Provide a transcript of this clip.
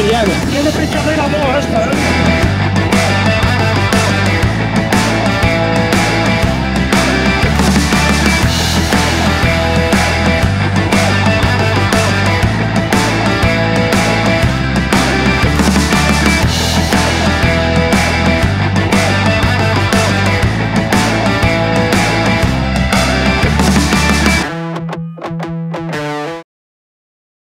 Ele Yo le he